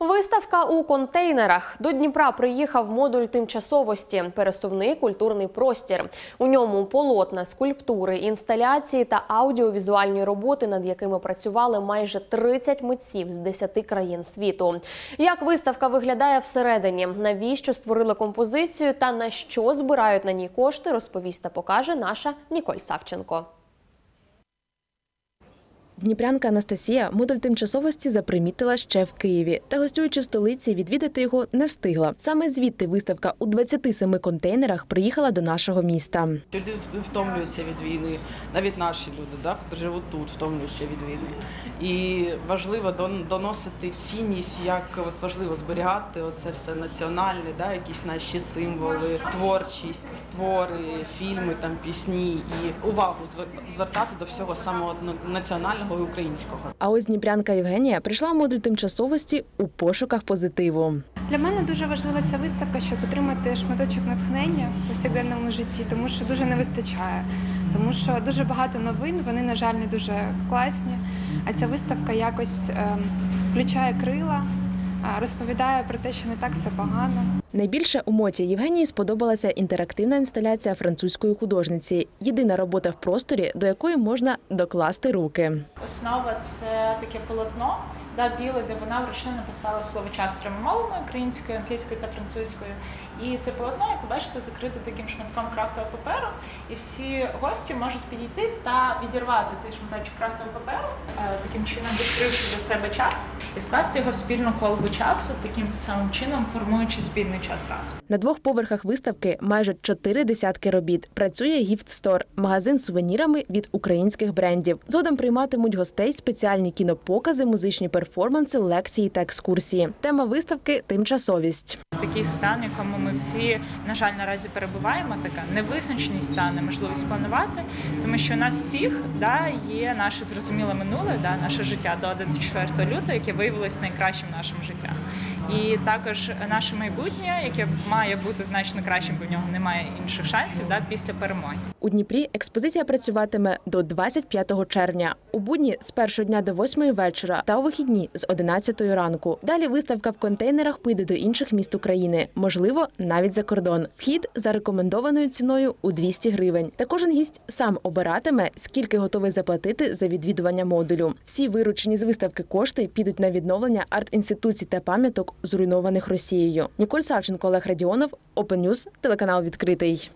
Виставка у контейнерах. До Дніпра приїхав модуль тимчасовості, пересувний культурний простір. У ньому полотна, скульптури, інсталяції та аудіовізуальні роботи, над якими працювали майже 30 митців з 10 країн світу. Як виставка виглядає всередині, навіщо створили композицію та на що збирають на ній кошти, розповість та покаже наша Ніколь Савченко. Дніпрянка Анастасія модуль тимчасовості запримітила ще в Києві та гостюючи в столиці, відвідати його не встигла. Саме звідти виставка у 27 контейнерах приїхала до нашого міста. Люди втомлюються від війни, навіть наші люди, да, які живуть тут, втомлюються від війни. І важливо доносити цінність, як от важливо зберігати оце все національне, да, якісь наші символи, творчість, твори, фільми, там пісні і увагу звер- звертати до всього самого на- національного і українського. А ось дніпрянка Євгенія прийшла в модуль тимчасовості у пошуках позитиву. Для мене дуже важлива ця виставка, щоб отримати шматочок натхнення в повсякденному житті, тому що дуже не вистачає. Тому що дуже багато новин, вони, на жаль, не дуже класні. А ця виставка якось ем, включає крила, розповідає про те, що не так все погано. Найбільше у моті Євгенії сподобалася інтерактивна інсталяція французької художниці. Єдина робота в просторі, до якої можна докласти руки. Основа це таке полотно, да, біле, де вона вручну написала слово час трьома мовами українською, англійською та французькою. І це полотно, як ви бачите, закрите таким шматком крафтового паперу. І всі гості можуть підійти та відірвати цей шматочок крафтового паперу, е, таким чином відкривши для себе час і скласти його в спільну колбу часу, таким самим чином формуючи спільний час разом. На двох поверхах виставки майже чотири десятки робіт. Працює Gift Store – магазин з сувенірами від українських брендів. Згодом прийматимуть гостей спеціальні кінопокази, музичні перформанси, лекції та екскурсії. Тема виставки тимчасовість. Такий стан, в якому ми всі, на жаль, наразі перебуваємо, така невизначеність стан, неможливість планувати, тому що у нас всіх да, є наше зрозуміле минуле, да, наше життя до 24 лютого, яке виявилось найкращим нашим життям. І також наше майбутнє, яке має бути значно кращим, бо в нього немає інших шансів да, після перемоги. У Дніпрі експозиція працюватиме до 25 червня. Будні з першого дня до 8 вечора та у вихідні з 11 ранку. Далі виставка в контейнерах піде до інших міст України, можливо, навіть за кордон. Вхід за рекомендованою ціною у 200 гривень. Та кожен гість сам обиратиме, скільки готовий заплатити за відвідування модулю. Всі виручені з виставки кошти підуть на відновлення арт-інституцій та пам'яток, зруйнованих Росією. Ніколь Савченко, Олег Радіонов, Open News, телеканал відкритий.